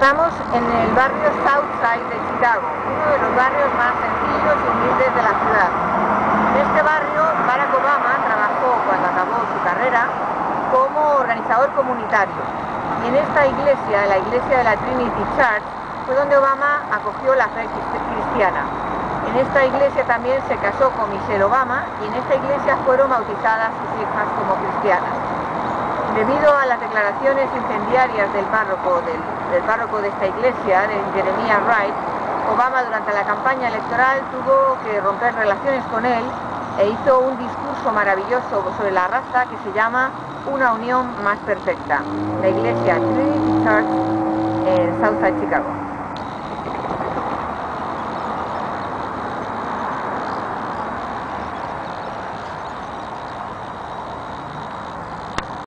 Estamos en el barrio Southside de Chicago, uno de los barrios más sencillos y humildes de la ciudad. En este barrio, Barack Obama trabajó cuando acabó su carrera como organizador comunitario. Y en esta iglesia, la iglesia de la Trinity Church, fue donde Obama acogió la fe cristiana. En esta iglesia también se casó con Michelle Obama y en esta iglesia fueron bautizadas sus hijas como cristianas. Debido a las declaraciones incendiarias del párroco, de esta iglesia, de Jeremiah Wright, Obama durante la campaña electoral tuvo que romper relaciones con él e hizo un discurso maravilloso sobre la raza que se llama Una unión más perfecta, la iglesia Trinity Church en Southside Chicago.